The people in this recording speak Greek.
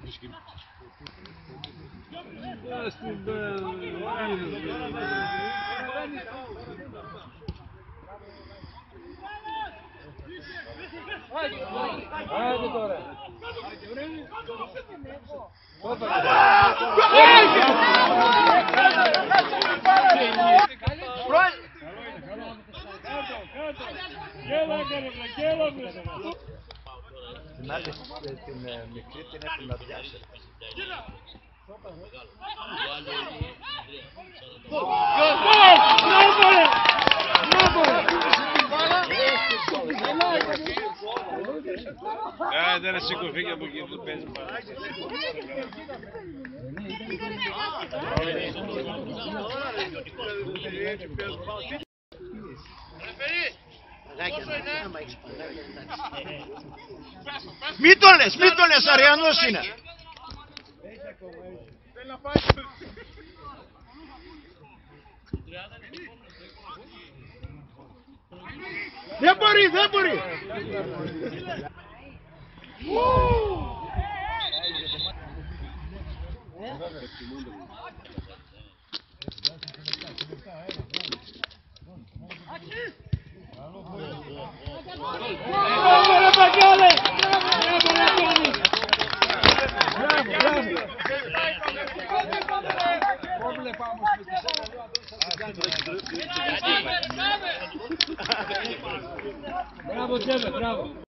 Misschien. Ja, is είναι. Άντε τώρα. Γέλα, έκανε, γέλα, μέσα. Την άλλη, ε, την ε, μικρή την έχουν αδειάσει. Άντε ρε σήκω, φύγε από εκεί που παίζει πάρα. Μην το λες, μην το λες, Αριανός είναι. Δεν μπορεί, δεν μπορεί. Bravo, Džebe, bravo.